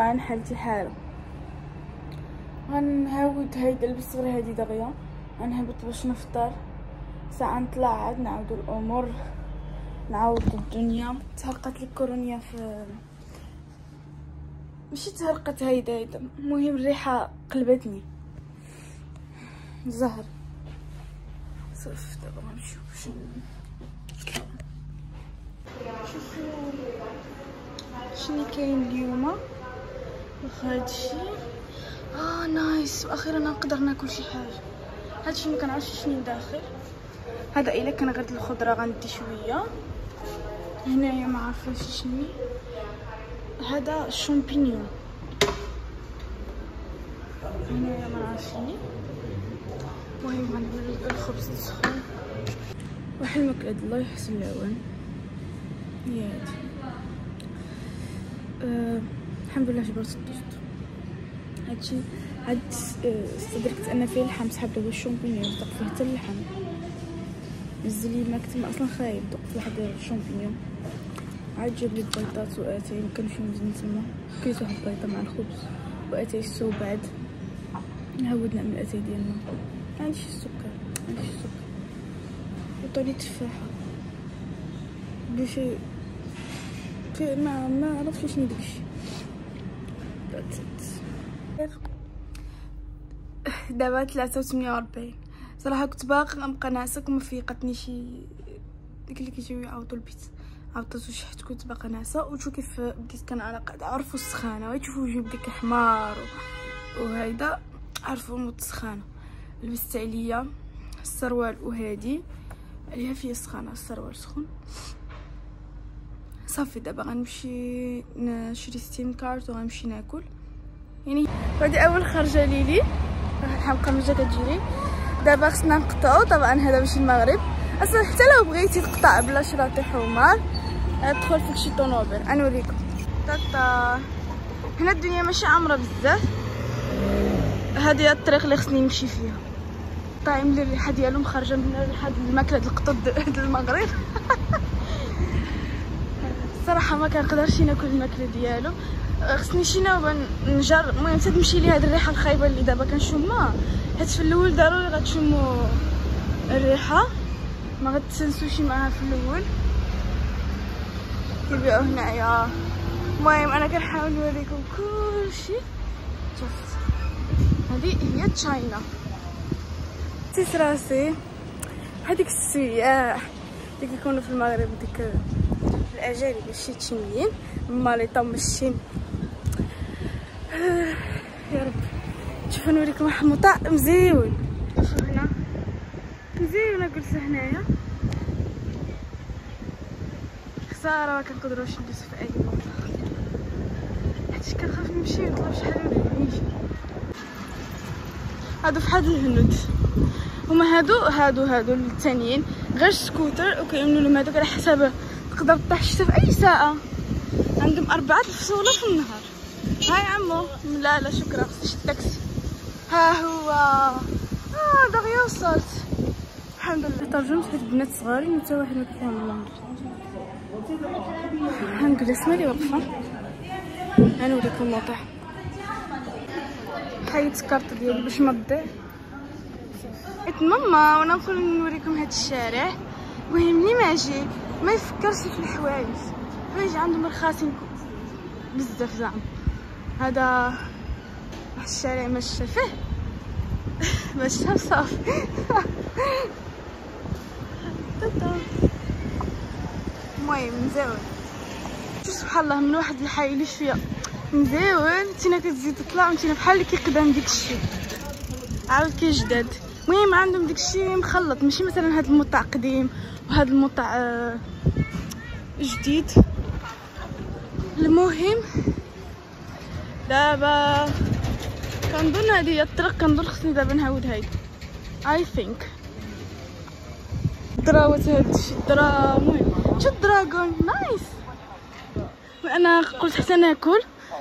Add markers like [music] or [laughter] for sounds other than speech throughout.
حالتي حاله غنهاود هيدا لبس غير هادي دغيا. غنهبط باش نفطر. ساعة نطلع عاد نعاودو الأمور. نعاود الدنيا. تهرقت لي كورونيا في ماشي تهرقت هيدا هيدا. المهم الريحة قلبتني. زهر. صافي دابا غنشوف شنو. شنو كاين اليوم؟ واخا هادشي؟ آه نايس. وأخيرا نقدر ناكل شي حاجة. هادشي ما كنعرفش شنو داخل. هذا إلا كان غير الخضرة غندي شوية. هنايا ما عرفتش شنو. هذا الشامبينيون هنايا ما عرفتش شنو. المهم غندير الخبز السخون وحلمك هاد الله يحسن العوان. هي هادي الحمد لله جبرت الطوست هادشي عاد استدركت ان فيه اللحم سحب له الشامبينيون دق فيه حتى اللحم. نزل لي ما كنت أصلا خايب دق واحد الشامبينيون عاد جاب لي البيضات وأتاي ما كانش نزل تما. كليت واحد البيضة مع الخبز وأتاي السو بعد. عاودنا من الأتاي ديالنا. ما عنديش السكر ما عنديش السكر. وطولي تفاحة. بشي ما ما عرفتش شنو داكشي. [laughs] دابا ثلاثة وثمانية وأربعين صراحة كنت باقي غنبقى ناعسة وما فيقتني شي ديك اللي كيجيو يعاودو البيت. عطاتو شي حيت كنت باقا ناعسة وشو كيف بديت كنعرق عرفو السخانة. ويشوفو وجهي بدا كيحمار وهيدا عرفو نوض السخانة. لبست عليا السروال وهادي. عليها فيا السخانة السروال سخون. صافي دابا غنمشي نشري ستيم كارت وغنمشي ناكل. يعني هادي أول خرجة ليلي. الحلقة مجا كتجري دابا خصنا نقطعو. طبعا هذا ماشي المغرب. أصلا حتى لو بغيتي تقطع بلا شراطي حمار أدخل فيك شي طونوبيل. غنوريكم تاتا هنا الدنيا ماشي عامرة بزاف. هذه الطريق اللي خصني نمشي فيها. طايم لي الريحة ديالهم خارجه من ريحه الماكلة د القطط د المغرب. [laughs] الصراحه ما كنقدرش ناكل الماكلة ديالو. خصني شي نوبه نجر المهم حتى تمشي لي هاد الريحة الخايبة اللي دابا كنشمها حيت في الأول ضروري غتشموا الريحة. ما غتسنسوش معاها في الأول. كيبيعوا هنايا. المهم أنا كنحاول نوريكم كلشي. شوف. هذه هي تشاينا. تيس راسي. السياح اللي كيكونوا في المغرب ديك الأجانب الشيتشينيين ماليطا ماشيين يا رب. شوفوا نوريكم واحد المطاع مزيون. شوفوا هنا. مزيونه جلسه هنايا. خسارة ما كنقدروش ندوزو في أي مطعم حيت كنخاف نمشي ونطلب شحال ولا نيجي هادو فحال الهنود. هما هادو هادو هادو الثانيين غير سكوتر وكيعملوا لهم هادوك على حساب تقدر طيح في أي ساعة. عندهم أربعة الفصولة في النهار. هاي عمو. لا لا شكرا. خصني التاكسي ها هو. آه دغيا وصلت. الحمد لله. ترجمت حيت البنات صغارين حتى واحد ما كيفهم هنجلس مالي واقفة. غنوريكم الموقع حيت الكارت ديالي باش ما تضيع. قلت ماما وأنا نقول نوريكم هاد الشارع. المهم ملي ما أجي ما يفكرش في الحوايج. الحوايج عندهم رخاصين بزاف زعما. هذا الشارع ماشي فيه. باش صافي المهم مزيون سبحان الله من واحد الحي اللي شوية. مزيون تينا كتزيد تطلع وانتينا بحال اللي كيقدام ديك الشيء. عاود كيجدد. المهم عندهم داك الشيء مخلط. ماشي مثلا هاد المطع قديم وهاد المطع آه جديد. المهم دابا كنظن هذه هي الطريق كنظن خصني دابا نعاود هاي. اي ثينك دراوت هادشي درا المهم. شو الدراغون نايس وأنا قلت حتى ناكل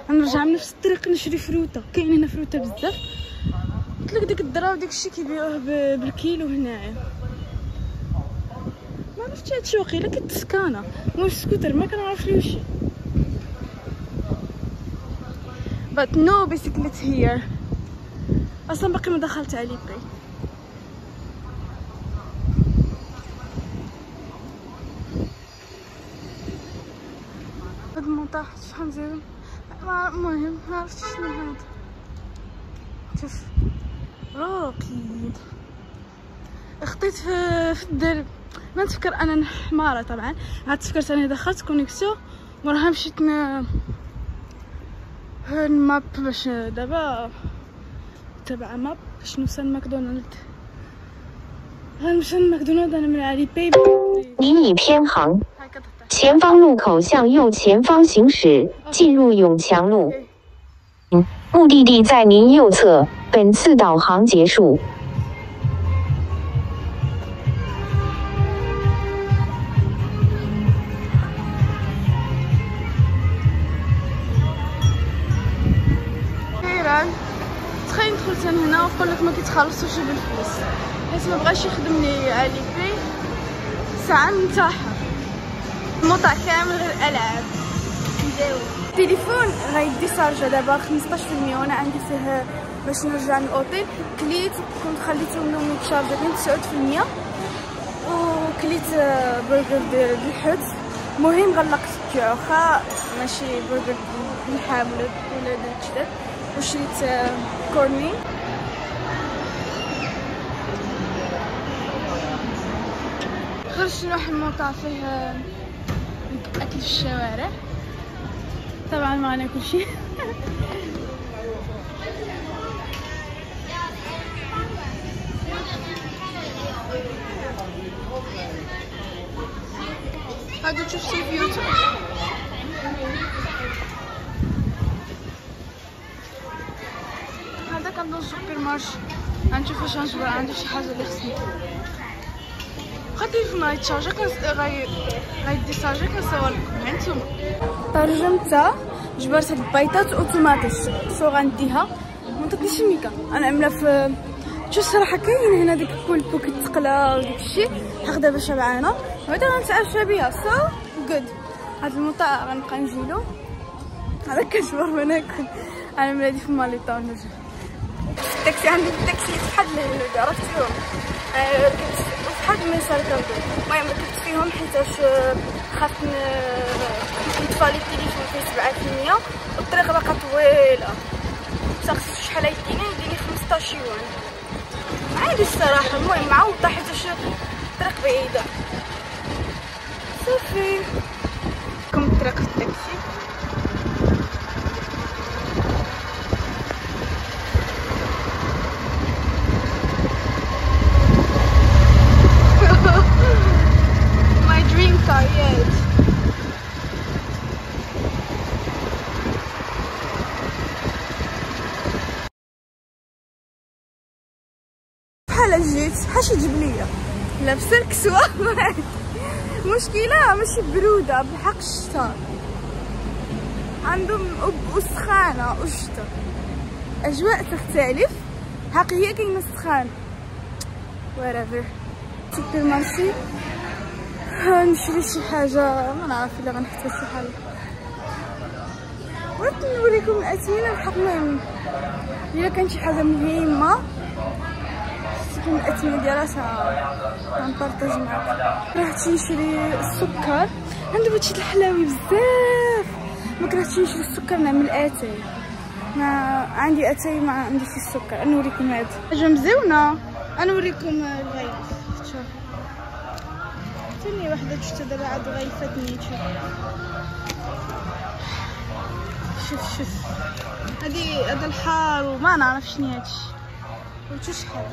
غنرجع من نفس الطريق نشري فروتة. كاين هنا فروتة بزاف. قلت لك ديك الدرا وديك الشيء كيبيعوه بالكيلو هنايا. ما عرفتش هادشي واقيلا كتسكانه المهم السكوتر ما كنعرف ليه وشي but no bicyclette here. أصلا باقي ما دخلت على بي هاد المونطاج شحال مزيان المهم ما عرفتش شنو هاد. شوف. راقي خطيت في, في الدرب. ما نتفكر أنا حماره طبعا. عاد تفكرت اني دخلت كونيكسيون. وراها مشيت ن الماب باش دابا تبع ماب باش نوصل ماكدونالد غنمشي لماكدونالد انا من علي باي 您已偏航，前方路口向右前方行驶，进入永强路。目的地在您右侧。本次导航结束。 ما كيتخلصوش بالفلوس. حيت ما بغاش يخدم لي علي بي. ساعة منتحر الموطع كامل غير العاب مزيون التليفون غيديشارجا. دابا 15% وأنا عندي فيه باش نرجع للأوتيل. كليت كنت خليته من امي بشارجه ديال 9% وكليت برجر ديال الحوت. المهم غلقت الجوع واخا ماشي برجر باللحم ولا ولا وشريت cornet. غير شنو واحد الموطع فيه أكل في الشوارع. طبعا ما ناكل شي هذا تشوف سي فيوتر هذا كنظن سوبر مارشي غنشوف واش غنجبر عنده شي حاجة اللي خصني بقى التليفون غيتشارجا كنس غي غيديشارجا كنصور لكم هانتوما ترجمتها جبرت هاد البيضات اوتوماتيك سو غنديها ما تعطيش الميكا أنا عامله في شوف صراحة كاين هنا ديك كل بوك الثقله وديك الشيء حق دابا شبعانه بعدا غنتعشى بها سو جود هاد المطاع غنبقى نجيلو هذا كنجبر ما ناكل أنا ملادي في ماليطا ونرجع التاكسي عندي التاكسي اللي عرفتيهم ركبت فحال من ساركاردو المهم ركبت فيهم حيتاش خفت نطفى لي التليفون فيه 7% والطريق باقا طويله سقسيت شحال يديني يديني 15 يوان. عادي الصراحة. المهم معوضه حيتاش الطريق بعيدة. صافي. كم الطريق في التاكسي؟ بحال شي جيب ليا لابسه الكسوه [laughs] مشكلة ماشي برودة بحق الشتا. عندهم وسخانه وشتا أجواء تختلف. حق هي كاينة سخانه whatever. سوبر مارشي نشري شي حاجة. ما نعرف إلا غنحتاج شي حاجة بغيت نوريكم الاثمنه بحق المهم إلا كان شي حاجة مهمة. تكون الاثمنه ديالها غن partage معاك. رحت نشري السكر. عندي بغيت شي الحلاوي بزاف. ما كرهتش نشري السكر نعمل اتاي ما عندي أتاي ما عندي السكر. نوريكم هذا حاجة مزيونة. نوريكم الغيط. شوف. ثاني وحده شفت دابا عاد غيفتني شوف. شوف هادي هذا الحار وما نعرف شنو هادشي. شحال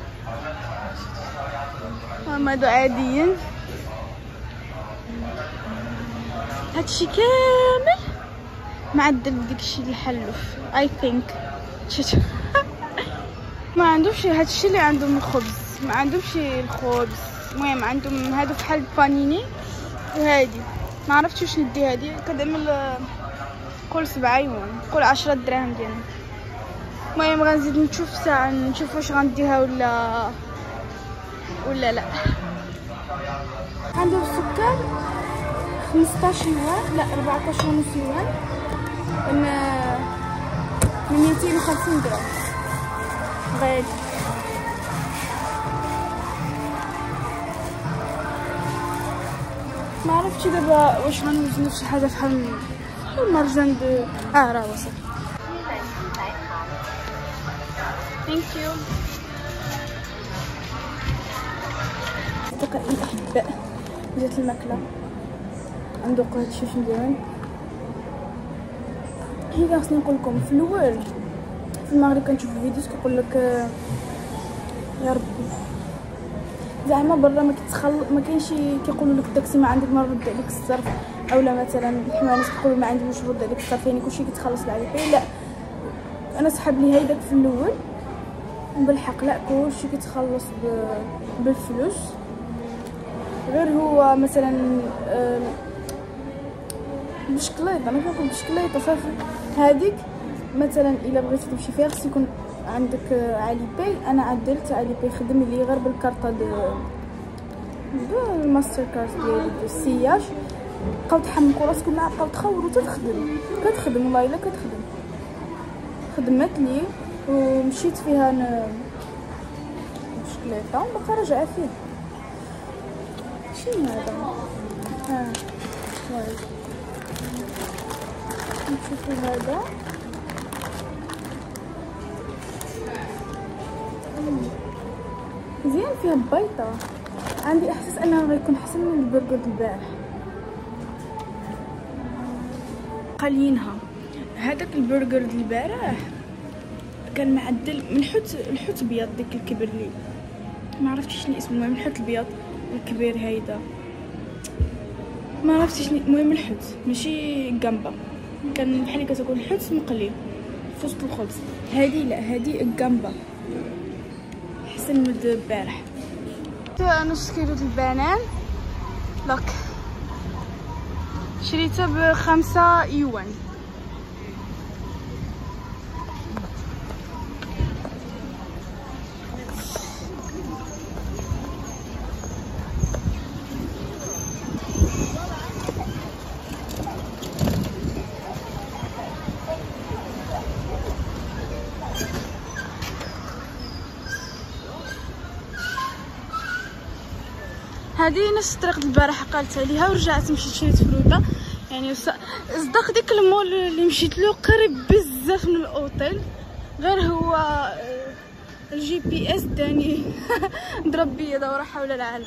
هما هادو عاديين هادشي كامل. معدل بداكشي الحلوف. اي ثينك [laughs] ما عندهمش هادشي اللي عندهم الخبز. ما عندهمش الخبز. المهم عندهم هادو بحال البانيني وهادي. ما عرفتش واش ندي هادي. كتعمل كل سبعة يوان كل عشرة دراهم ديالنا المهم غنزيد نشوف ساعة نشوف واش غنديها ولا ولا لا. عندهم السكر 15 يوان لا 14 ونص يوان. ب 250 درهم غالي. ما عرفتش دابا واش غنوزنو شي حاجة بحال المرجان دو آه راه وصل. thank you أصدقائي الأحباء جات الماكلة. ندوق هادشي واش مزيان. هي خصني نقول لكم في الأول في المغرب كنشوف videos كيقول لك يا ربي. زعما برا ما كتخل ما كاينش كيقولوا لك داكشي ما عندك ما رد عليك الصرف. أولا مثلا الحمانات كيقولوا ما عندي واش رد عليك الصرف يعني كلشي كيتخلص عليك لا أنا سحب لي هيداك في الأول. بالحق لا كلشي كيتخلص بالفلوس. غير هو مثلا بشكليطه أنا كنقول بشكليطه صافي هذيك مثلا إلا بغيتي تمشي فيها خص يكون عندك علي باي. أنا عدلت علي باي خدم لي غير بالكارطة دو بالماستر كارد ديالي السياج بقاو تحمقوا راسكم مع بقاو تخوروا تخدم. كتخدم والله إلا كتخدم. خدمت لي. ومشيت فيها. بشكليطه وبقى راجعه فيها شنو هذا؟ ها نشوفوا هذا. مزيان فيها بيضة. عندي إحساس أنه غيكون احسن من البرجر البارح. قالينها هذاك البرجر البارح كان معدل من حوت الحوت بيض ديك الكبر لي. ما عرفتش شنو اسمه المهم الحوت البيض الكبير هيدا. ما عرفتش شنو المهم الحوت ماشي جامبا كان بحال كتقول الحوت مقلي في وسط الخبز. هادي لا هادي جامبا احسن من البارح نص كيلو البنان. لك. شريته بخمسة يوان. هذه نفس الطريق البارح قالت عليها ورجعت مشيت شريت فروده يعني صدق ديك المول اللي مشيت له قريب بزاف من الاوتيل غير هو آه، الجي بي اس داني [laughs] ضرب بيا دوره حول العالم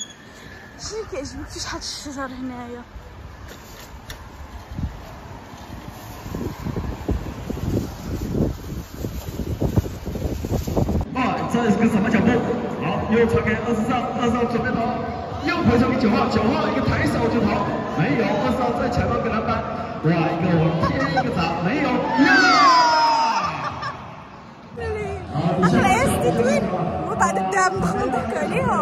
شنو كيعجبك فيش حط الشجر هنايا啊，这是个什么脚步？好，右传给二十三，二十三准备跑。 又回球给九号，九号一个抬手就跑，没有，二十号在前方跟篮板，哇，一个往天一个砸，没有，العياش تدوين وبعد الدعم بخلطك عليها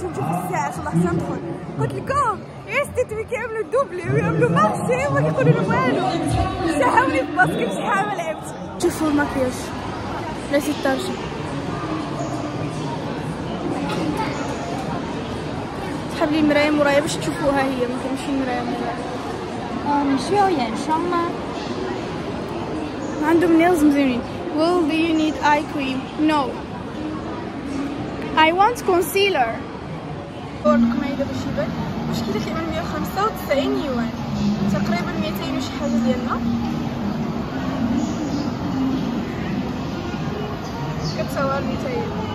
شو نشوف الساعة خلاص ندخل قلت لكم عياش تدوين كيعملوا دوبلي ويعملوا مارشي وما كيقولوا والو سحاوني في باسكت شحال ما لعبت شوفوا المكياج لا 16 لي المراية مورايا باش تشوفوها هي ما كاينش المراية مورايا نمشيو ينشم عندهم نيلز مزيانين. Will do you need eye cream? No. I want concealer. بورك مايدة باش يبان واش كي تخيل 195 يوان. تقريبا 200 وشي حاجة ديالنا كتصور 200 يوان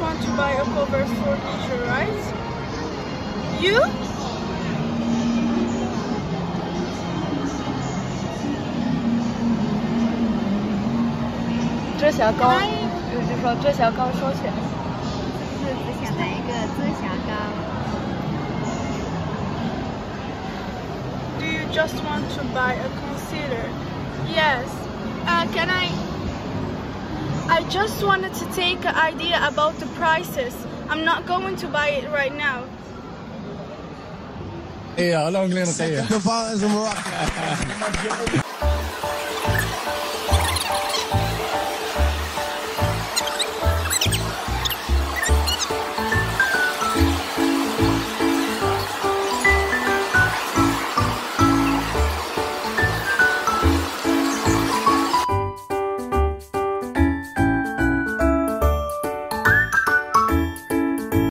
want to buy a cover furniture, right? You? 遮瑕膏，有就说遮瑕膏收起来。是只想买一个遮瑕膏。Do you just want to buy a concealer? Yes. Uh, can I? I just wanted to take an idea about the prices. I'm not going to buy it right now. Iya, alam ko lang kaya.